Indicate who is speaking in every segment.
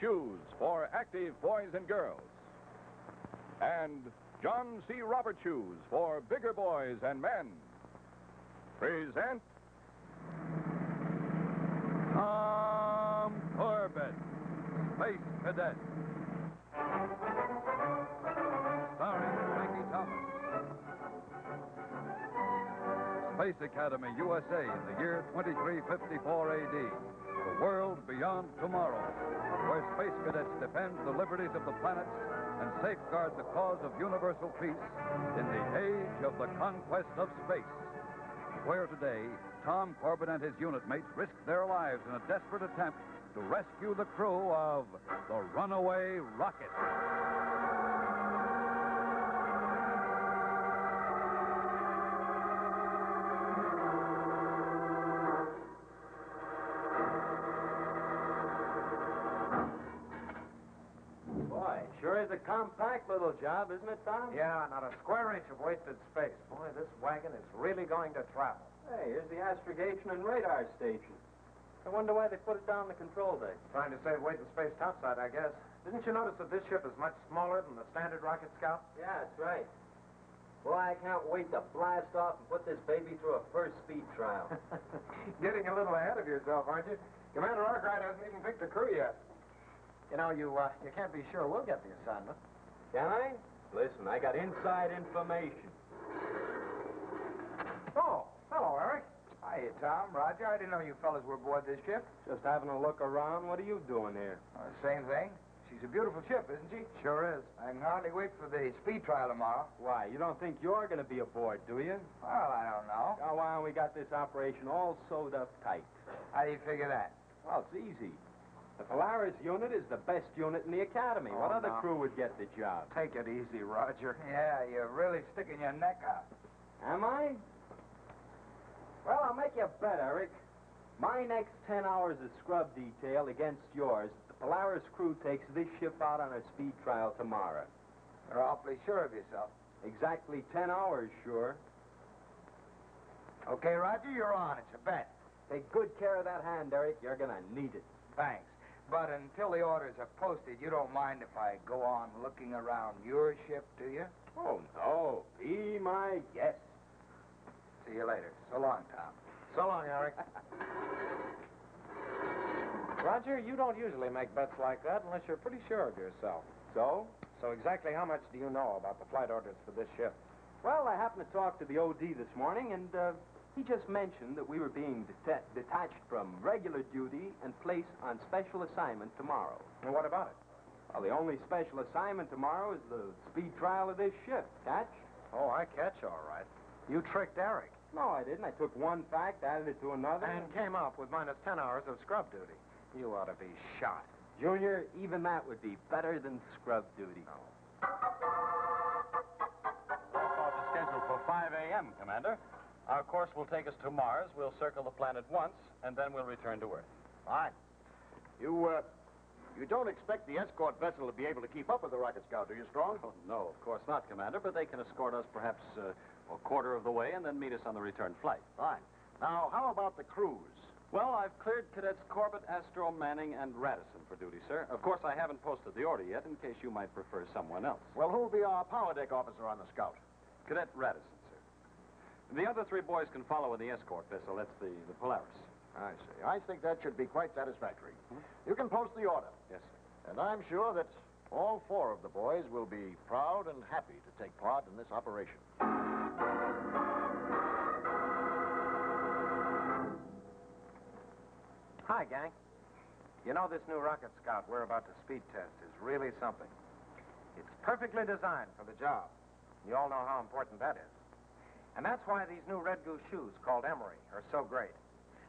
Speaker 1: Shoes for active boys and girls. And John C. Roberts shoes for bigger boys and men. Present Tom Corbett, Space Cadet. Space Academy, USA, in the year 2354 AD. The world beyond tomorrow, where space cadets defend the liberties of the planets and safeguard the cause of universal peace in the age of the conquest of space. Where today, Tom Corbett and his unit mates risk their lives in a desperate attempt to rescue the crew of the runaway rocket.
Speaker 2: Is a compact little job, isn't it, Tom?
Speaker 3: Yeah, not a square inch of wasted space. Boy, this wagon is really going to travel.
Speaker 2: Hey, here's the astrogation and radar station. I wonder why they put it down the control deck.
Speaker 3: Trying to save weight and space topside, I guess. Didn't you notice that this ship is much smaller than the standard rocket scout?
Speaker 2: Yeah, that's right. Boy, I can't wait to blast off and put this baby through a first speed trial.
Speaker 3: Getting a little ahead of yourself, aren't you? Commander Arkwright hasn't even picked the crew yet. You know, you uh, you can't be sure we'll get the assignment.
Speaker 2: Can I? Listen, I got inside information.
Speaker 3: Oh, hello, Eric. Hi, Tom. Roger. I didn't know you fellas were aboard this ship.
Speaker 2: Just having a look around. What are you doing here?
Speaker 3: Uh, same thing. She's a beautiful ship, isn't she? Sure is. I can hardly wait for the speed trial tomorrow.
Speaker 2: Why, you don't think you're going to be aboard, do you?
Speaker 3: Well, I don't know.
Speaker 2: Oh, why, we got this operation all sewed up tight.
Speaker 3: How do you figure that?
Speaker 2: Well, it's easy. The Polaris unit is the best unit in the Academy. what
Speaker 3: Oh,
Speaker 2: other
Speaker 3: no.
Speaker 2: crew would get the job?
Speaker 3: Take it easy, Roger. Yeah, you're really sticking your neck out.
Speaker 2: Am I? Well, I'll make you a bet, Eric. My next ten hours of scrub detail against yours, the Polaris crew takes this ship out on a speed trial tomorrow.
Speaker 3: You're awfully sure of yourself.
Speaker 2: Exactly ten hours, sure.
Speaker 3: Okay, Roger, you're on. It's a bet.
Speaker 2: Take good care of that hand, Eric. You're gonna need it.
Speaker 3: Thanks. But until the orders are posted, you don't mind if I go on looking around your ship, do you?
Speaker 2: Oh, no. Be my guest.
Speaker 3: See you later. So long, Tom.
Speaker 4: So long, Eric. Roger, you don't usually make bets like that unless you're pretty sure of yourself.
Speaker 2: So?
Speaker 4: So exactly how much do you know about the flight orders for this ship?
Speaker 2: Well, I happened to talk to the OD this morning, and uh, he just mentioned that we were being deta- detached from regular duty and placed on special assignment tomorrow.
Speaker 4: And what about it?
Speaker 2: Well, the only special assignment tomorrow is the speed trial of this ship. Catch?
Speaker 4: Oh, I catch all right. You tricked Eric
Speaker 2: No, I didn't. I took one fact, added it to another.
Speaker 4: and came up with minus 10 hours of scrub duty. You ought to be shot.
Speaker 2: Junior, even that would be better than scrub duty.
Speaker 5: Off the schedule for 5 a.m., Commander. Our course will take us to Mars. We'll circle the planet once, and then we'll return to Earth.
Speaker 6: Fine. You, uh, you don't expect the escort vessel to be able to keep up with the rocket scout, do you, Strong?
Speaker 5: Oh, no, of course not, Commander, but they can escort us perhaps uh, a quarter of the way and then meet us on the return flight.
Speaker 6: Fine. Now, how about the crews?
Speaker 5: Well, I've cleared Cadets Corbett, Astro, Manning, and Radisson for duty, sir. Of course, I haven't posted the order yet in case you might prefer someone else.
Speaker 6: Well, who'll be our power deck officer on the scout?
Speaker 5: Cadet Radisson. The other three boys can follow in the escort vessel. That's the, the Polaris.
Speaker 6: I see. I think that should be quite satisfactory. Hmm? You can post the order.
Speaker 5: Yes, sir.
Speaker 6: And I'm sure that all four of the boys will be proud and happy to take part in this operation.
Speaker 4: Hi, gang. You know, this new rocket scout we're about to speed test is really something. It's perfectly designed for the job. You all know how important that is. And that's why these new Red Goose shoes called Emery are so great.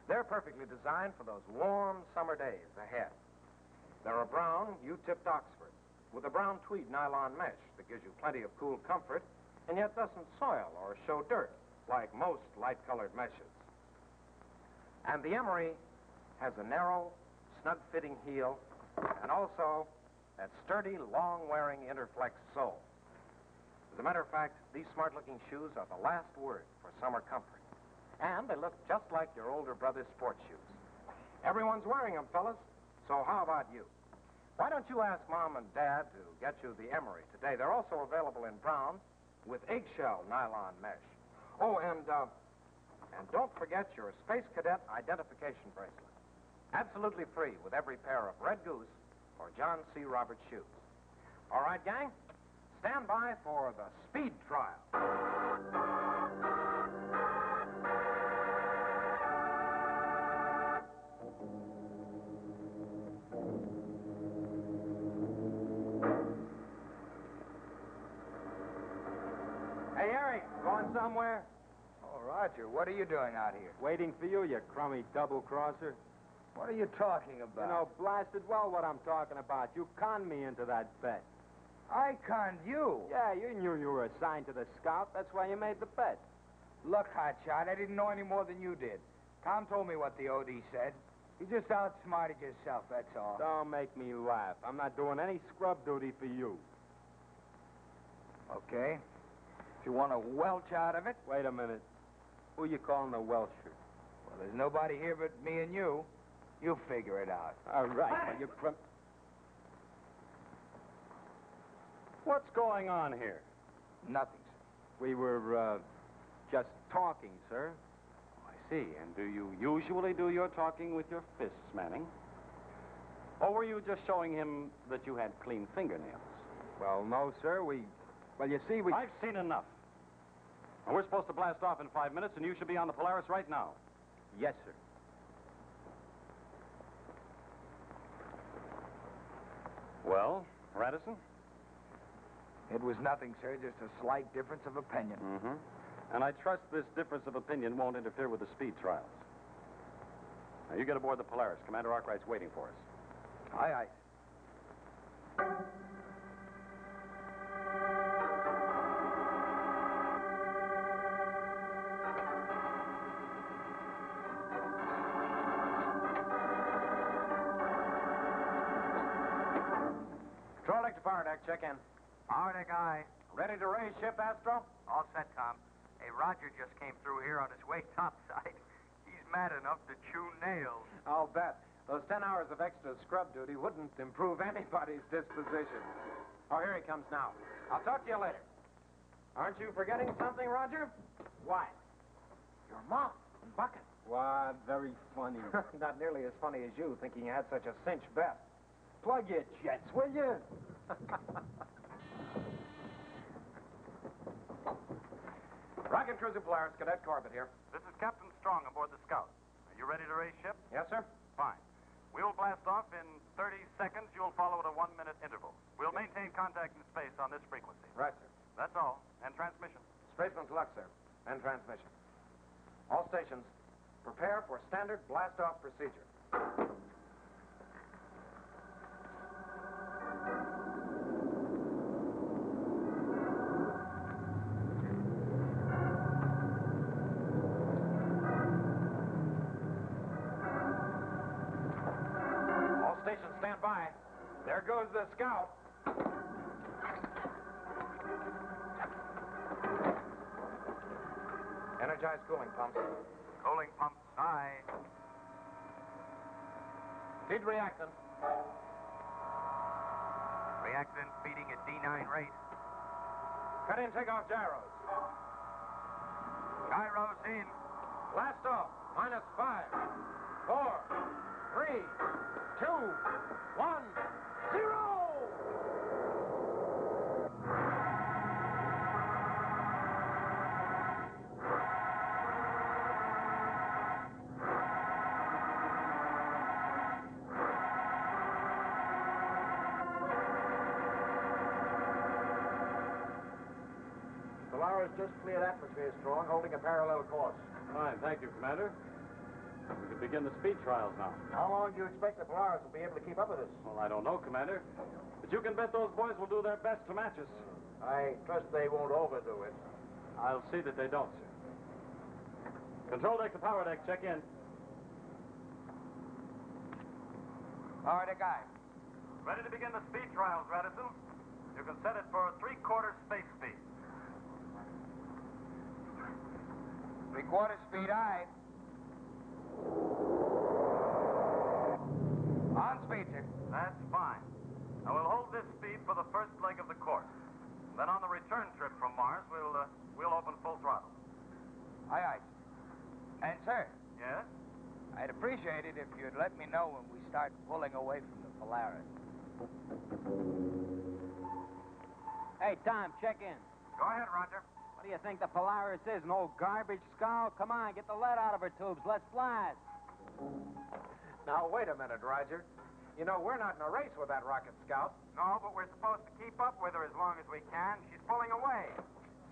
Speaker 4: They're perfectly designed for those warm summer days ahead. They're a brown U-tipped Oxford with a brown tweed nylon mesh that gives you plenty of cool comfort and yet doesn't soil or show dirt like most light-colored meshes. And the Emery has a narrow, snug-fitting heel and also that sturdy, long-wearing Interflex sole. As a matter of fact, these smart-looking shoes are the last word for summer comfort. And they look just like your older brother's sports shoes. Everyone's wearing them, fellas. So how about you? Why don't you ask Mom and Dad to get you the emery today? They're also available in brown with eggshell nylon mesh. Oh, and uh, and don't forget your Space Cadet identification bracelet. Absolutely free with every pair of Red Goose or John C. Roberts shoes. All right, gang? Stand by for the speed trial. Hey, Eric, going somewhere?
Speaker 3: Oh, Roger, what are you doing out here?
Speaker 2: Waiting for you, you crummy double crosser.
Speaker 3: What are you talking about?
Speaker 2: You know, blasted well what I'm talking about. You conned me into that bet.
Speaker 3: I conned you.
Speaker 2: Yeah, you knew you were assigned to the scout. That's why you made the bet.
Speaker 3: Look, Hotshot, I didn't know any more than you did. Tom told me what the OD said. You just outsmarted yourself, that's all.
Speaker 2: Don't make me laugh. I'm not doing any scrub duty for you.
Speaker 3: Okay. If you want to welch out of it,
Speaker 2: Wait a minute. Who you calling the Welsher?
Speaker 3: well, there's nobody here but me and you. You figure it out.
Speaker 2: All right, well, you
Speaker 5: What's going on here?
Speaker 3: Nothing, sir.
Speaker 2: We were, uh, just talking, sir.
Speaker 5: Oh, I see. And do you usually do your talking with your fists, Manning? Or were you just showing him that you had clean fingernails?
Speaker 2: Well, no, sir. We. Well, you see, we.
Speaker 5: I've seen enough. And we're supposed to blast off in five minutes, and you should be on the Polaris right now.
Speaker 2: Yes, sir.
Speaker 5: Well, Radisson?
Speaker 3: It was nothing, sir, just a slight difference of opinion.
Speaker 5: Mm-hmm. And I trust this difference of opinion won't interfere with the speed trials. Now, you get aboard the Polaris. Commander Arkwright's waiting for us.
Speaker 3: Aye, aye.
Speaker 4: Control deck to power deck. Check in.
Speaker 7: Power deck aye.
Speaker 4: Ready to raise ship, Astro?
Speaker 7: All set, Tom. Hey, Roger just came through here on his way topside. He's mad enough to chew nails.
Speaker 4: I'll bet. Those ten hours of extra scrub duty wouldn't improve anybody's disposition. Oh, here he comes now. I'll talk to you later. Aren't you forgetting something, Roger? What? Your mom and Bucket.
Speaker 2: Why, very funny.
Speaker 4: Not nearly as funny as you, thinking you had such a cinch bet.
Speaker 2: Plug your jets, will you?
Speaker 4: Rocket Cruiser Polaris, Cadet Corbett here.
Speaker 8: This is Captain Strong aboard the Scout. Are you ready to raise ship?
Speaker 4: Yes, sir?
Speaker 8: Fine. We'll blast off in 30 seconds. You'll follow at a one minute interval. We'll maintain contact in space on this frequency.
Speaker 4: Right, sir.
Speaker 8: That's all. And transmission.
Speaker 4: Spaceman's luck, sir. And transmission. All stations, prepare for standard blast-off procedure. Cooling pumps.
Speaker 8: Cooling pumps aye.
Speaker 4: Feed reactant.
Speaker 7: Reactant feeding at D9 rate.
Speaker 4: Cut in takeoff gyros.
Speaker 7: Gyros in.
Speaker 4: Blast off. Minus five, four, three, two,
Speaker 6: Polaris just cleared atmosphere, Strong, holding a parallel course.
Speaker 5: Fine, thank you, Commander. We can begin the speed trials now.
Speaker 6: How long do you expect the Polaris will be able to keep up with us?
Speaker 5: Well, I don't know, Commander. But you can bet those boys will do their best to match us. Hmm.
Speaker 6: I trust they won't overdo it.
Speaker 5: I'll see that they don't, sir. Control deck to power deck, check in.
Speaker 3: Power deck aye.
Speaker 8: Ready to begin the speed trials, Radisson. You can set it for three quarter space speed.
Speaker 3: Three quarter speed aye. On speed, sir.
Speaker 8: That's fine.
Speaker 9: Now, we'll hold this speed for the first leg of the course. Then on the return trip from Mars, we'll, uh, we'll open full throttle.
Speaker 3: Aye, aye. And, sir,
Speaker 9: Yes?
Speaker 3: I'd appreciate it if you'd let me know when we start pulling away from the Polaris.
Speaker 7: Hey, Tom, check in.
Speaker 9: Go ahead, Roger.
Speaker 7: What do you think the Polaris is? An old garbage scow? Come on, get the lead out of her tubes. Let's blast.
Speaker 4: Now, wait a minute, Roger. You know, we're not in a race with that rocket scout.
Speaker 9: No, but we're supposed to keep up with her as long as we can. She's pulling away.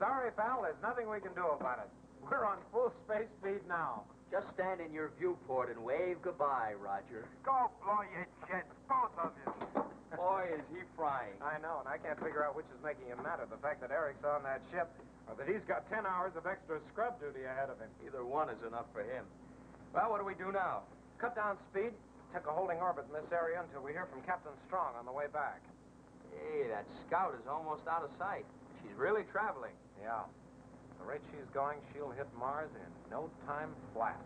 Speaker 4: Sorry, pal, there's nothing we can do about it. We're on full space speed now.
Speaker 7: Just stand in your viewport and wave goodbye, Roger.
Speaker 9: Go blow your jets, both of you.
Speaker 7: Boy, is he frying.
Speaker 4: I know, and I can't figure out which is making him madder, the fact that Eric's on that ship or that he's got 10 hours of extra scrub duty ahead of him.
Speaker 7: Either one is enough for him. Well, what do we do now?
Speaker 4: Cut down speed, take a holding orbit in this area until we hear from Captain Strong on the way back.
Speaker 7: Hey, that scout is almost out of sight. She's really traveling.
Speaker 4: Yeah. The rate she's going, she'll hit Mars in no time flat.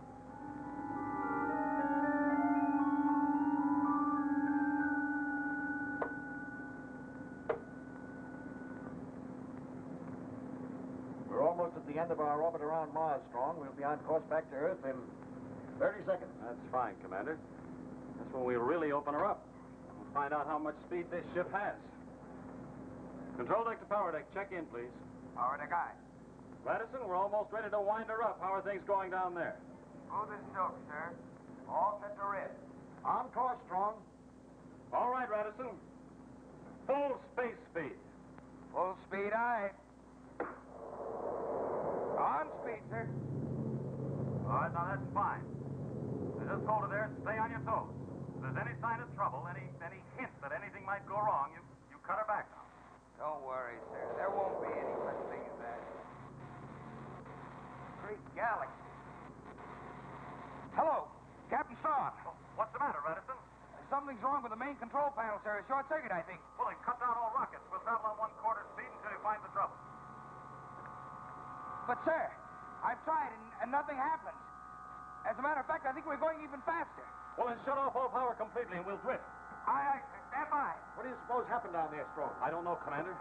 Speaker 6: End of our orbit around Mars, Strong. We'll be on course back to Earth in 30 seconds.
Speaker 5: That's fine, Commander. That's when we'll really open her up. We'll find out how much speed this ship has. Control deck to power deck. Check in, please.
Speaker 3: Power deck, guy.
Speaker 5: Radisson, we're almost ready to wind her up. How are things going down there?
Speaker 3: Smooth as silk, sir. All set to rest.
Speaker 6: On course, Strong.
Speaker 5: All right, Radisson. Full space speed.
Speaker 3: Full speed aye. On speed, sir.
Speaker 9: All right, now that's fine. Now just hold it there and stay on your toes. If there's any sign of trouble, any any hint that anything might go wrong, you, you cut her back now.
Speaker 3: Don't worry, sir. There won't be any such thing as that. Great galaxy. Hello, Captain Strong.
Speaker 9: Oh, well, what's the matter, Radisson?
Speaker 3: Something's wrong with the main control panel, sir. A short circuit, I think.
Speaker 9: Well, then cut down all rockets. We'll travel on one quarter speed until you find the trouble.
Speaker 3: But, sir, I've tried and, and nothing happens. As a matter of fact, I think we're going even faster.
Speaker 5: Well, then shut off all power completely and we'll drift.
Speaker 3: Aye, aye, sir. Stand by.
Speaker 6: What do you suppose happened down there, Strong?
Speaker 5: I don't know, Commander.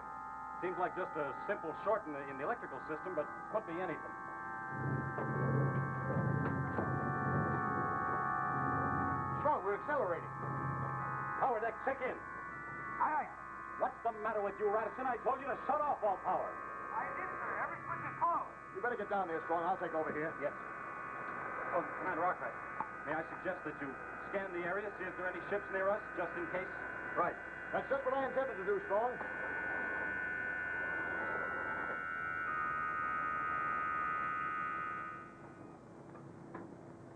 Speaker 5: Seems like just a simple short in the, in the electrical system, but could be anything.
Speaker 6: Strong, we're accelerating.
Speaker 5: Power deck, check in.
Speaker 3: Aye, aye.
Speaker 5: What's the matter with you, Radisson? I told you to shut off all power.
Speaker 3: I did, sir. Every switch is closed.
Speaker 6: You better get down there, Strong. I'll take over here.
Speaker 5: Yes. Oh, Commander Arkwright, may I suggest that you scan the area, see if there are any ships near us, just in case?
Speaker 6: Right. That's just what I intended to do, Strong.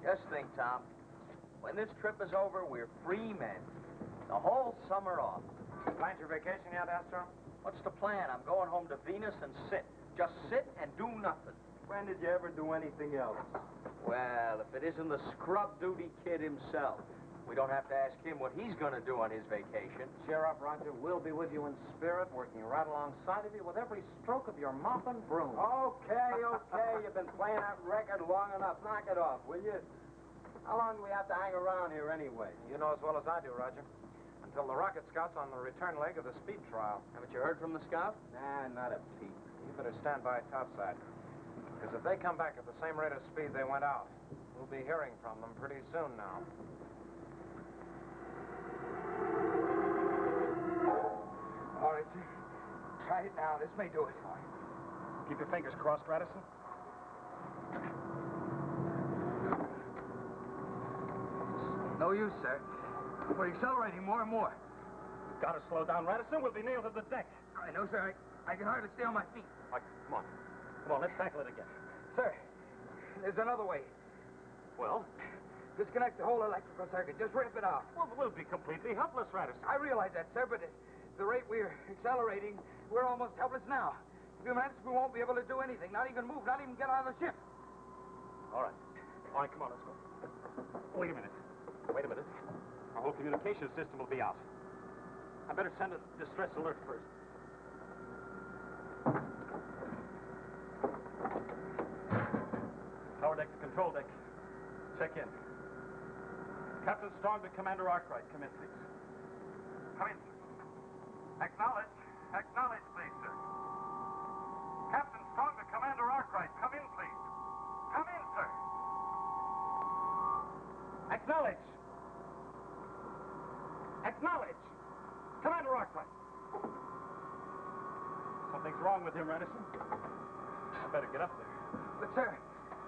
Speaker 7: Just think, Tom. When this trip is over, we're free men. The whole summer off.
Speaker 4: Planned your vacation yet, Astro?
Speaker 7: What's the plan? I'm going home to Venus and sit. Just sit and do nothing.
Speaker 4: When did you ever do anything else?
Speaker 7: Well, if it isn't the scrub duty kid himself, we don't have to ask him what he's going to do on his vacation.
Speaker 4: Cheer up, Roger. We'll be with you in spirit, working right alongside of you with every stroke of your mop and broom.
Speaker 7: Okay, okay. You've been playing that record long enough. Knock it off, will you? How long do we have to hang around here anyway?
Speaker 4: You know as well as I do, Roger. Until the rocket scout's on the return leg of the speed trial.
Speaker 7: Haven't you heard from the scout?
Speaker 4: Nah, not a peep. You better stand by topside. Because if they come back at the same rate of speed they went out, we'll be hearing from them pretty soon now.
Speaker 3: All right, sir. Try it now. This may do it.
Speaker 5: Keep your fingers crossed, Radisson.
Speaker 3: No use, sir. We're accelerating more and more.
Speaker 5: Gotta slow down, Radisson. We'll be nailed to the deck.
Speaker 3: I know, sir. I, I can hardly stay on my feet.
Speaker 5: All right, come on. Come on, let's tackle it again.
Speaker 3: Sir, there's another way.
Speaker 5: Well,
Speaker 3: Disconnect the whole electrical circuit. Just rip it off.
Speaker 5: well, we'll be completely helpless, Radisson.
Speaker 3: I realize that, sir, but at the rate we're accelerating, we're almost helpless now. In a few minutes, we won't be able to do anything. Not even move. Not even get out of the ship.
Speaker 5: All right. All right, come on, let's go. Wait a minute. Wait a minute. Our whole communication system will be out. I better send a distress alert first. Power deck to control deck. Check in. Captain Strong to Commander Arkwright. Come in, please.
Speaker 9: Come in.
Speaker 8: Acknowledge. Acknowledge, please, sir. Captain Strong to Commander Arkwright. Come in, please. Come in, sir.
Speaker 5: Acknowledge. Acknowledge. Commander Arkwright. Something's wrong with him, Radisson. I better get up there.
Speaker 7: But, sir,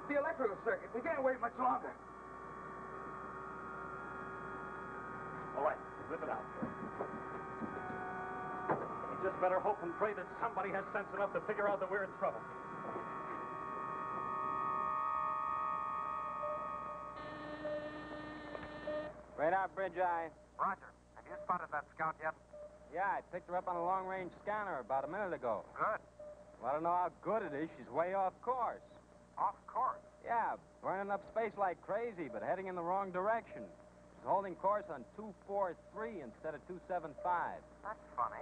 Speaker 7: the electrical circuit, we can't wait much longer.
Speaker 5: All right, rip it out. We just better hope and pray that somebody has sense enough to figure out that we're in trouble.
Speaker 2: Radar bridge aye.
Speaker 4: Roger. Have you spotted that scout yet?
Speaker 2: Yeah, I picked her up on a long-range scanner about a minute ago.
Speaker 4: Good.
Speaker 2: Well, I don't know how good it is. She's way off course. Yeah, burning up space like crazy, but heading in the wrong direction. She's holding course on 243 instead of 275.
Speaker 4: That's funny.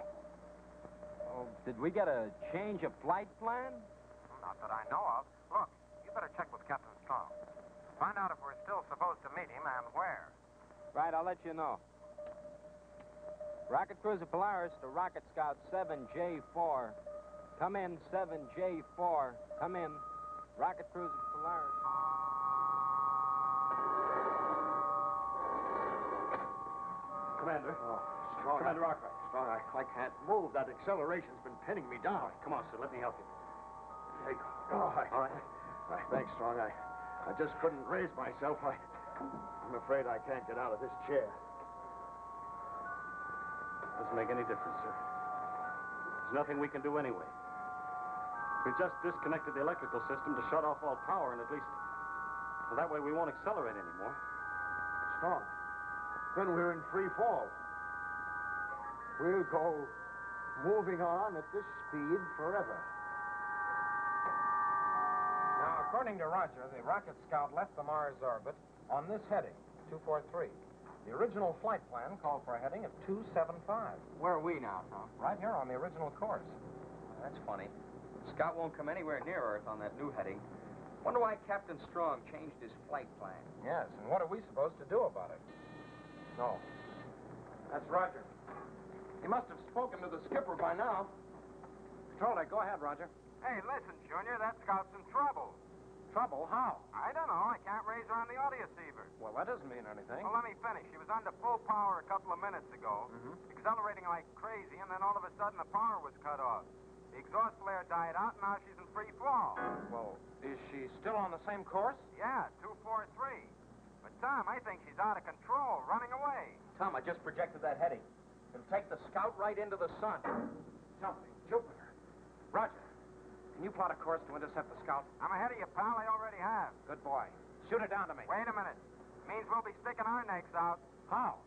Speaker 2: Oh, did we get a change of flight plan?
Speaker 4: Not that I know of. Look, you better check with Captain Strong. Find out if we're still supposed to meet him and where.
Speaker 2: Right, I'll let you know. Rocket Cruiser Polaris to Rocket Scout 7J4. Come in, 7J4. Come in. Rocket Cruiser Polaris.
Speaker 5: Commander.
Speaker 6: Oh, Strong.
Speaker 5: Commander
Speaker 6: I,
Speaker 5: Arkwright.
Speaker 6: Strong, I, I can't move. That acceleration's been pinning me down.
Speaker 5: Come on, sir. Let me help you.
Speaker 6: There you go. Oh, I,
Speaker 5: All right.
Speaker 6: I, thanks, Strong. I, I just couldn't raise myself. I, I'm afraid I can't get out of this chair.
Speaker 5: Doesn't make any difference, sir. There's nothing we can do anyway. We've just disconnected the electrical system to shut off all power, and at least, well, that way we won't accelerate anymore.
Speaker 6: Strong. Then we're in free fall. We'll go moving on at this speed forever.
Speaker 4: Now, according to Roger, the rocket scout left the Mars orbit on this heading, 243. The original flight plan called for a heading of 275.
Speaker 7: Where are we now, Tom?
Speaker 4: Right here on the original course.
Speaker 7: That's funny. Scout won't come anywhere near Earth on that new heading. Wonder why Captain Strong changed his flight plan.
Speaker 4: Yes, and what are we supposed to do about it? No.
Speaker 6: That's Roger. He must have spoken to the skipper by now.
Speaker 4: Controller, go ahead, Roger.
Speaker 3: Hey, listen, Junior, that scout's in trouble.
Speaker 4: Trouble? How?
Speaker 3: I don't know. I can't raise her on the audioceiver.
Speaker 4: Well, that doesn't mean anything.
Speaker 3: Well, let me finish. She was under full power a couple of minutes ago,
Speaker 4: Mhm.
Speaker 3: accelerating like crazy, and then all of a sudden the power was cut off. The exhaust flare died out, and now she's in free fall.
Speaker 4: Well, is she still on the same course?
Speaker 3: Yeah, 243. But, Tom, I think she's out of control, running away.
Speaker 7: Tom, I just projected that heading. It'll take the Scout right into the sun.
Speaker 4: Something, Jupiter. Roger, can you plot a course to intercept the scout?
Speaker 3: I'm ahead of you, pal. I already have.
Speaker 4: Good boy. Shoot it down to me.
Speaker 3: Wait a minute. Means we'll be sticking our necks out.
Speaker 4: How?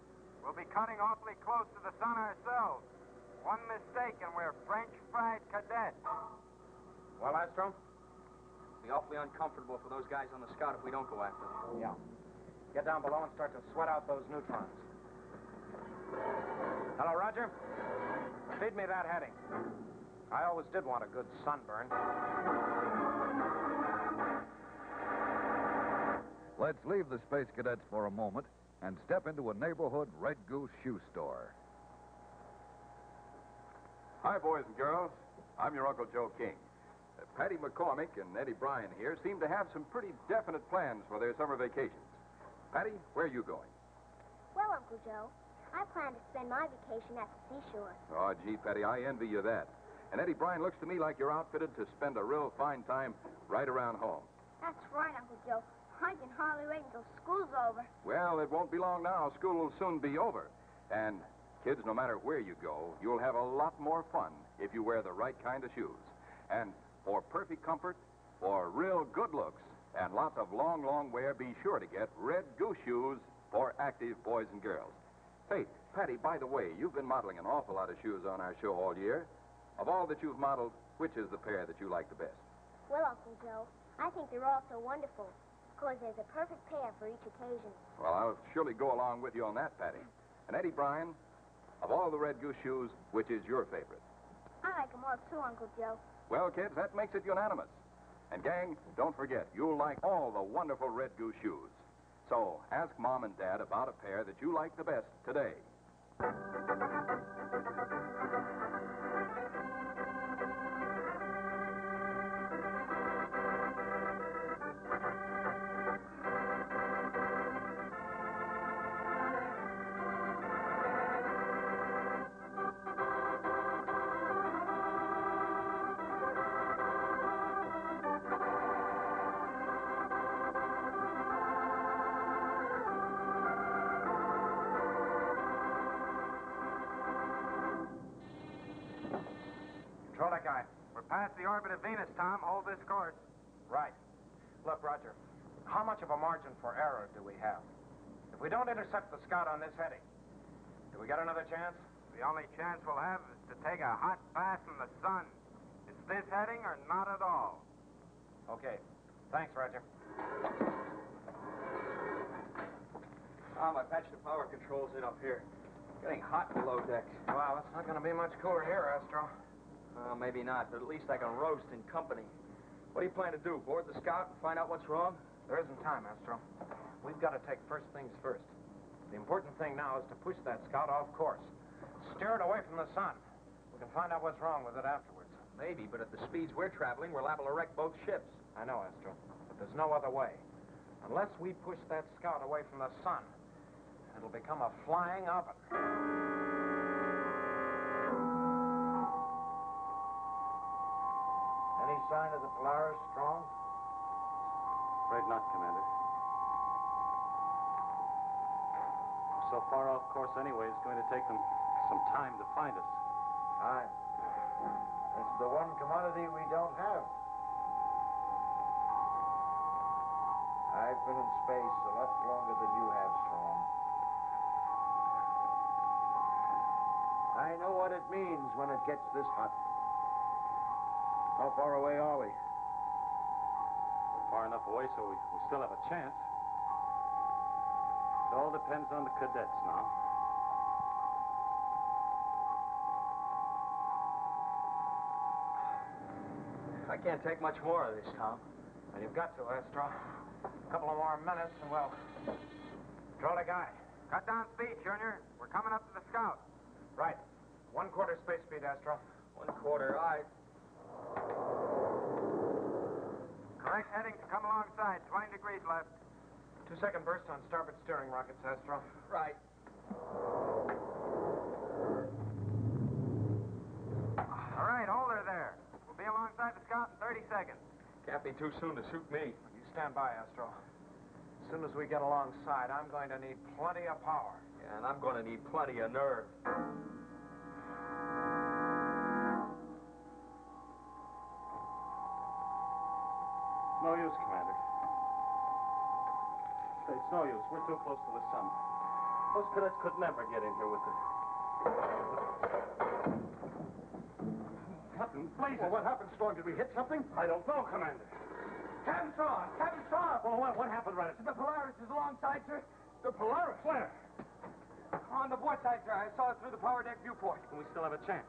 Speaker 3: We'll be cutting awfully close to the sun ourselves. One mistake, and we're French fried cadets.
Speaker 4: Well, Astro?
Speaker 7: It'll be awfully uncomfortable for those guys on the Scout if we don't go after them.
Speaker 4: Yeah. Get down below and start to sweat out those neutrons. Hello, Roger. Feed me that heading. I always did want a good sunburn.
Speaker 1: Let's leave the Space Cadets for a moment and step into a neighborhood Red Goose shoe store.
Speaker 10: Hi, boys and girls. I'm your Uncle Joe King. Uh, Patty McCormick and Eddie Bryan here seem to have some pretty definite plans for their summer vacations. Patty, where are you going?
Speaker 11: Well, Uncle Joe, I plan to spend my vacation at the seashore.
Speaker 10: Oh, gee, Patty, I envy you that. And Eddie Bryan looks to me like you're outfitted to spend a real fine time right around home.
Speaker 11: That's right, Uncle Joe. I can hardly wait until school's over.
Speaker 10: Well, it won't be long now. School will soon be over. And, kids, no matter where you go, you'll have a lot more fun if you wear the right kind of shoes. And for perfect comfort, for real good looks, and lots of long, long wear, be sure to get Red Goose shoes for active boys and girls. Hey, Patty, by the way, you've been modeling an awful lot of shoes on our show all year. Of all that you've modeled, which is the pair that you like the best?
Speaker 11: Well, Uncle Joe, I think they're all so wonderful. Because there's a perfect pair for each occasion.
Speaker 10: Well, I'll surely go along with you on that, Patty. And Eddie Bryan, of all the Red Goose shoes, which is your favorite?
Speaker 11: I like them all too, Uncle Joe.
Speaker 10: Well, kids, that makes it unanimous. And, gang, don't forget, you'll like all the wonderful Red Goose shoes. So, ask Mom and Dad about a pair that you like the best today.
Speaker 4: Past the orbit of Venus, Tom. Hold this course. Right. Look, Roger, how much of a margin for error do we have? If we don't intercept the scout on this heading, do we get another chance?
Speaker 9: The only chance we'll have is to take a hot bath in the sun. It's this heading or not at all.
Speaker 4: Okay. Thanks, Roger.
Speaker 7: Tom, I patched the power controls in up here. Getting hot below deck.
Speaker 4: Well, it's not going to be much cooler here, Astro.
Speaker 7: Well, maybe not, but at least I can roast in company. What do you plan to do? Board the scout and find out what's wrong?
Speaker 4: There isn't time, Astro. We've got to take first things first. The important thing now is to push that scout off course. Steer it away from the sun. We can find out what's wrong with it afterwards.
Speaker 7: Maybe, but at the speeds we're traveling, we're liable to wreck both ships.
Speaker 4: I know, Astro, but there's no other way. Unless we push that scout away from the sun, it'll become a flying oven. Sign of the Polaris Strong?
Speaker 5: Afraid not, Commander. So far off course anyway, it's going to take them some time to find us.
Speaker 4: Aye. It's the one commodity we don't have. I've been in space a lot longer than you have, Strong. I know what it means when it gets this hot. How far away are we?
Speaker 5: Far enough away so we, we still have a chance. It all depends on the cadets now.
Speaker 7: I can't take much more of this, Tom.
Speaker 4: Well, you've got to, Astro. A couple of more minutes and we'll... Control the guy.
Speaker 9: Cut down speed, Junior. We're coming up to the scout.
Speaker 4: Right. One quarter space speed, Astro.
Speaker 7: One quarter, all right.
Speaker 9: Correct heading to come alongside. 20 degrees left.
Speaker 4: Two second burst on starboard steering rockets, Astro.
Speaker 7: Right.
Speaker 9: All right, hold her there. We'll be alongside the scout in 30 seconds.
Speaker 7: Can't be too soon to suit me.
Speaker 4: You stand by, Astro. As soon as we get alongside, I'm going to need plenty of power.
Speaker 7: Yeah, and I'm going to need plenty of nerve.
Speaker 5: No use, Commander. It's no use. We're too close to the sun. Those cadets could never get in here with the... Captain, please.
Speaker 6: Well, what happened, Strong? Did we hit something?
Speaker 5: I don't know, Commander.
Speaker 3: Captain Strong! Captain Strong!
Speaker 5: Well, what, what happened, right?
Speaker 3: The Polaris is alongside, sir.
Speaker 6: The Polaris.
Speaker 5: Where?
Speaker 3: On the port side, sir. I saw it through the power deck viewport.
Speaker 5: And we still have a chance.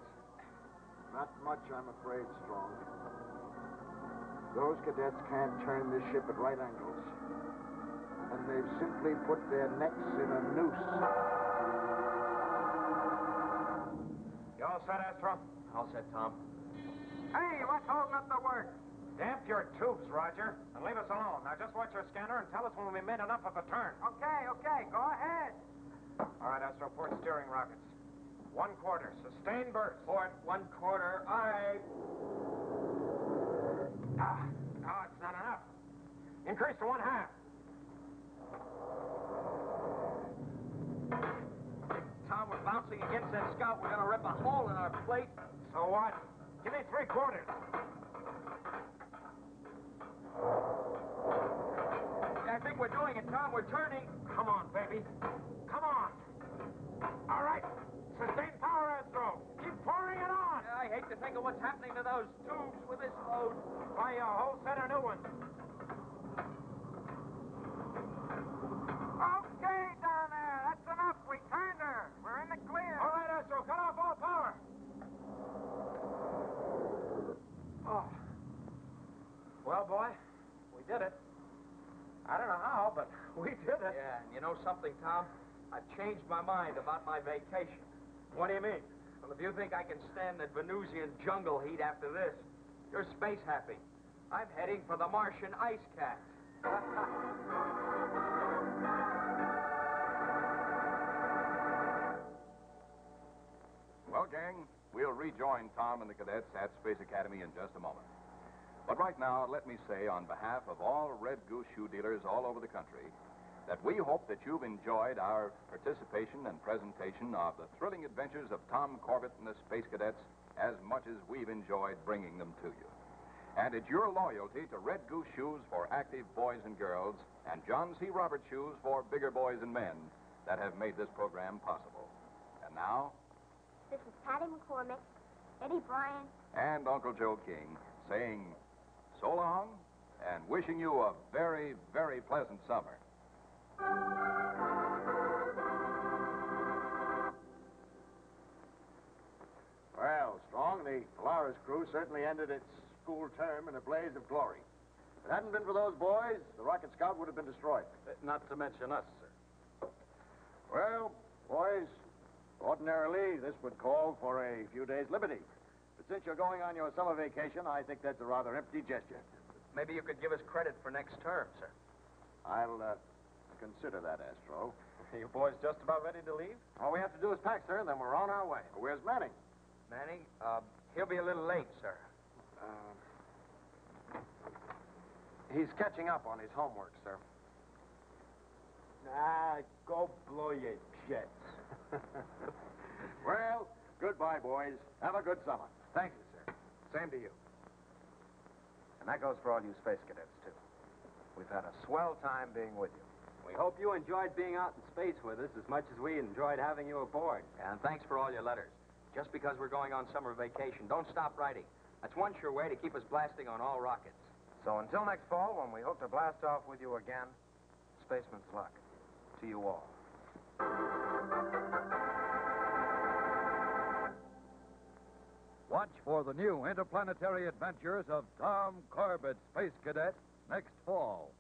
Speaker 6: Not much, I'm afraid, Strong. Those cadets can't turn this ship at right angles. And they've simply put their necks in a noose.
Speaker 4: You all set, Astro?
Speaker 7: All set, Tom.
Speaker 9: Hey, what's holding up the work?
Speaker 4: Damp your tubes, Roger, and leave us alone. Now just watch your scanner and tell us when we made enough of a turn.
Speaker 9: Okay, okay, go ahead.
Speaker 4: All right, Astro, port steering rockets. One quarter, sustained burst.
Speaker 7: Port, one quarter, all
Speaker 4: Ah, no, it's not enough. Increase to one half.
Speaker 7: Tom, we're bouncing against that scout. We're going to rip a hole in our plate.
Speaker 4: So what? Give me three quarters.
Speaker 7: I think we're doing it, Tom. We're turning.
Speaker 4: Come on, baby. Come on. All right. Sustained power, Astro. Keep pouring it on.
Speaker 7: I hate to think of what's happening to those tubes with this load.
Speaker 4: Buy you a whole set of new ones.
Speaker 9: Okay, down there. That's enough. We turned her. We're in the clear.
Speaker 4: All right, Astro, cut off all power. Oh. Well, boy, we did it. I don't know how, but we did it.
Speaker 7: Yeah, and you know something, Tom? I've changed my mind about my vacation. What do you mean? Well, if you think I can stand that Venusian jungle heat after this, you're space happy. I'm heading for the Martian ice cap.
Speaker 10: Well, gang, we'll rejoin Tom and the cadets at Space Academy in just a moment. But right now, let me say on behalf of all Red Goose shoe dealers all over the country that we hope that you've enjoyed our participation and presentation of the thrilling adventures of Tom Corbett and the Space Cadets as much as we've enjoyed bringing them to you. And it's your loyalty to Red Goose Shoes for active boys and girls and John C. Roberts Shoes for bigger boys and men that have made this program possible. And now,
Speaker 11: This is Patty McCormick, Eddie Bryan,
Speaker 10: and Uncle Joe King saying so long and wishing you a very, very pleasant summer.
Speaker 6: Well, Strong, the Polaris crew certainly ended its school term in a blaze of glory. If it hadn't been for those boys, the Rocket Scout would have been destroyed.
Speaker 5: Uh, Not to mention us, sir.
Speaker 6: Well, boys, ordinarily this would call for a few days' liberty. But since you're going on your summer vacation, I think that's a rather empty gesture.
Speaker 2: Maybe you could give us credit for next term, sir.
Speaker 6: I'll uh, consider that, Astro.
Speaker 4: You boys just about ready to leave?
Speaker 3: All we have to do is pack, sir, then we're on our way.
Speaker 6: Where's Manning?
Speaker 2: Manning, uh, he'll be a little late, sir.
Speaker 3: Uh, he's catching up on his homework, sir.
Speaker 2: Ah, go blow your jets.
Speaker 6: Well, goodbye, boys. Have a good summer.
Speaker 3: Thank you, sir. Same to you.
Speaker 4: And that goes for all you space cadets, too. We've had a swell time being with you.
Speaker 2: We hope you enjoyed being out in space with us as much as we enjoyed having you aboard. And thanks for all your letters. Just because we're going on summer vacation, don't stop writing. That's one sure way to keep us blasting on all rockets.
Speaker 4: So until next fall, when we hope to blast off with you again, spaceman's luck to you all.
Speaker 1: Watch for the new interplanetary adventures of Tom Corbett, Space Cadet, next fall.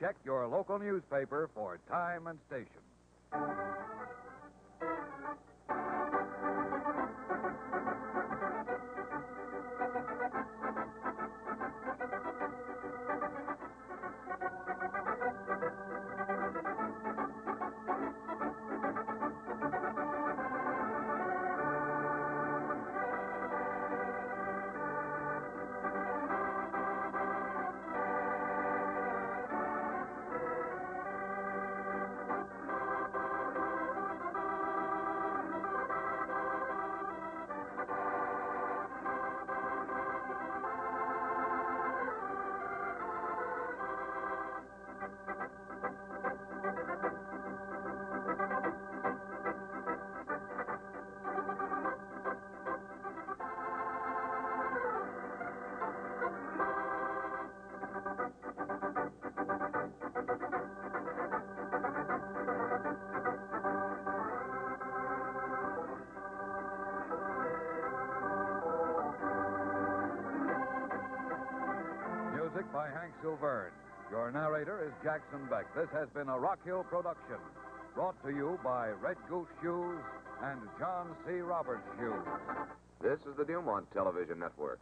Speaker 1: Check your local newspaper for time and station. Silverne. Your narrator is Jackson Beck. This has been a Rock Hill production, brought to you by Red Goose Shoes and John C. Roberts Shoes.
Speaker 12: This is the Dumont Television Network.